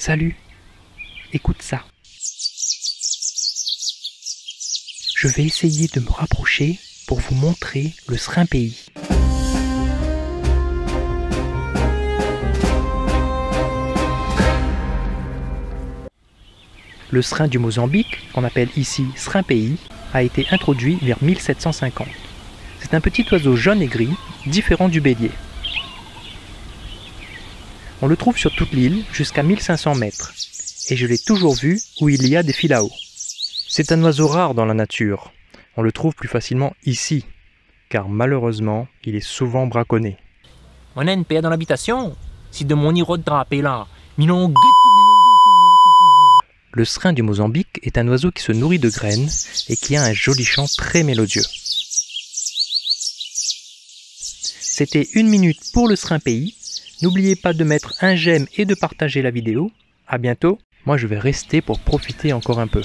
Salut, écoute ça. Je vais essayer de me rapprocher pour vous montrer le serin pays. Le serin du Mozambique, qu'on appelle ici serin pays, a été introduit vers 1750. C'est un petit oiseau jaune et gris, différent du bélier. On le trouve sur toute l'île jusqu'à 1500 mètres, et je l'ai toujours vu où il y a des filaos. C'est un oiseau rare dans la nature. On le trouve plus facilement ici, car malheureusement, il est souvent braconné. On a une paix dans l'habitation. Si de mon iro de drapé là, Le serin du Mozambique est un oiseau qui se nourrit de graines et qui a un joli chant très mélodieux. C'était une minute pour le serin pays. N'oubliez pas de mettre un j'aime et de partager la vidéo. A bientôt. Moi je vais rester pour profiter encore un peu.